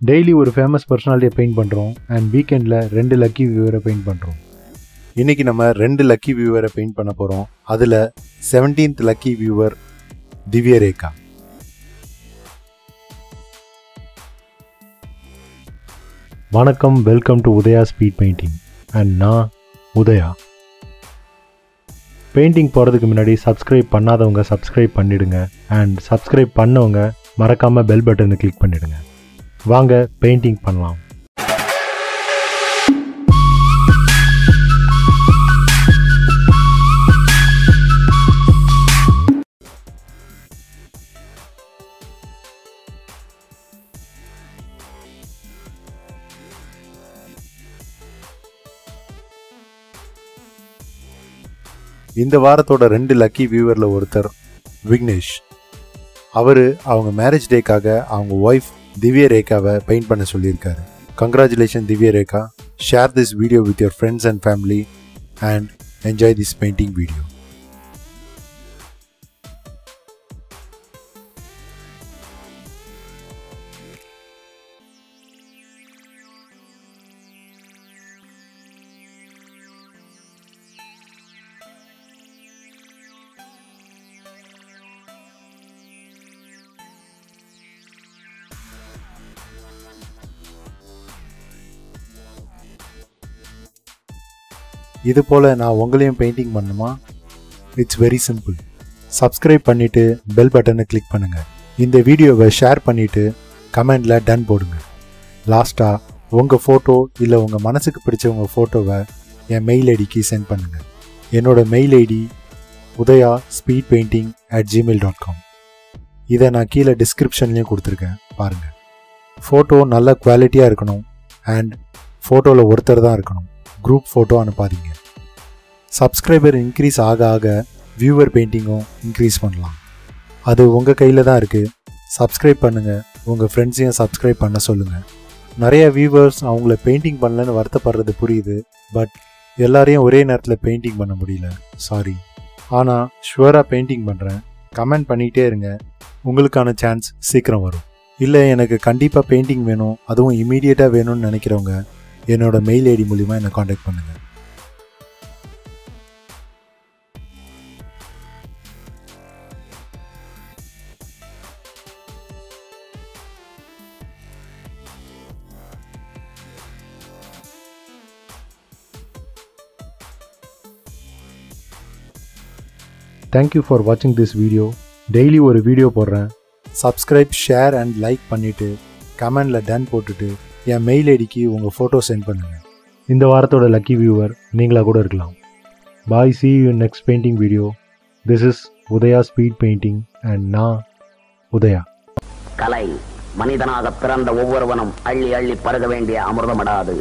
Daily ஒரு famous பர்சனாலிட்டியை paint பண்ணுறோம் அண்ட் வீக்கெண்டில் ரெண்டு லக்கி வியூவரை பெயிண்ட் பண்ணுறோம் இன்னைக்கு நம்ம ரெண்டு லக்கி வியூவரை பெயிண்ட் பண்ண போகிறோம் அதில் செவன்டீன்த் லக்கி வியூவர் திவ்யரேகா வணக்கம் welcome to Udaya speed painting and நான் உதயா. பெயிண்டிங் போகிறதுக்கு முன்னாடி சப்ஸ்கிரைப் பண்ணாதவங்க சப்ஸ்கிரைப் பண்ணிடுங்க. அண்ட் சப்ஸ்கிரைப் பண்ணவங்க மறக்காமல் பெல் பட்டனை கிளிக் பண்ணிவிடுங்க வாங்க பெயிண்டிங் பண்ணலாம். இந்த வாரத்தோட ரெண்டு லக்கி வியூவரில் ஒருத்தர் விக்னேஷ். அவர் அவங்க மேரேஜ் டேக்காக அவங்க ஒய்ஃப் திவ்ய ரேகாவை பெயிண்ட் பண்ண சொல்லியிருக்காரு. Congratulation Divya Rekha. Share this video with your friends and family and enjoy this painting video இது போல் நான் உங்களையும் பெயிண்டிங் பண்ணுமா? இட்ஸ் வெரி சிம்பிள் சப்ஸ்கிரைப் பண்ணிவிட்டு பெல் பட்டனை கிளிக் பண்ணுங்கள் இந்த வீடியோவை ஷேர் பண்ணிவிட்டு கமெண்டில் டன் போடுங்க. லாஸ்ட்டாக உங்கள் ஃபோட்டோ இல்லை உங்கள் மனசுக்கு பிடிச்சவங்க ஃபோட்டோவை என் மெயில் ஐடிக்கு சென்ட் பண்ணுங்கள் என்னோட mail ID Udaya speed painting at Gmail dot com இதை நான் கீழே டிஸ்கிரிப்ஷன்லேயும் கொடுத்துருக்கேன். பாருங்கள் ஃபோட்டோ நல்ல குவாலிட்டியாக இருக்கணும். அண்ட் ஃபோட்டோவில் ஒருத்தர் தான் இருக்கணும். குரூப் ஃபோட்டோ அனுப்பாதீங்க. சப்ஸ்கிரைபர் இன்க்ரீஸ் ஆக ஆக வியூவர் பெயிண்டிங்கும் இன்க்ரீஸ் பண்ணலாம். அது உங்கள் கையில் தான் இருக்குது சப்ஸ்கிரைப் பண்ணுங்கள் உங்கள் ஃப்ரெண்ட்ஸையும் சப்ஸ்கிரைப் பண்ண சொல்லுங்கள் நிறைய வியூவர்ஸ் அவங்கள பெயிண்டிங் பண்ணலன்னு வருத்தப்படுறது புரியுது. பட் எல்லாரையும் ஒரே நேரத்தில் பெயிண்டிங் பண்ண முடியல. சாரி ஆனால் ஷுவராக பெயிண்டிங் பண்ணுறேன் கமெண்ட் பண்ணிகிட்டே இருங்க. உங்களுக்கான சான்ஸ் சீக்கிரம் வரும். இல்லை எனக்கு கண்டிப்பாக பெயிண்டிங் வேணும். அதுவும் இமீடியட்டாக வேணும்னு நினைக்கிறவங்க என்னோட மெயில் ஐடி மூலிமா என்னை காண்டாக்ட் பண்ணுங்கள் தேங்க்யூ ஃபார் வாட்சிங் திஸ் வீடியோ டெய்லி ஒரு வீடியோ போடுறேன். சப்ஸ்கிரைப் ஷேர் அண்ட் லைக் பண்ணிவிட்டு கமெண்டில் டன் போட்டுட்டு என் மெயில் ஐடிக்கு உங்கள் ஃபோட்டோ சென்ட் பண்ணுங்கள் இந்த வாரத்தோட லக்கி வியூவர் நீங்களாக கூட இருக்கலாம். Bye see you next painting video this is Udaya speed painting and நான் உதயா கலை மனிதனாக பிறந்த ஒவ்வொருவனும் அள்ளி அள்ளி பருக வேண்டிய அமிர்தமடாது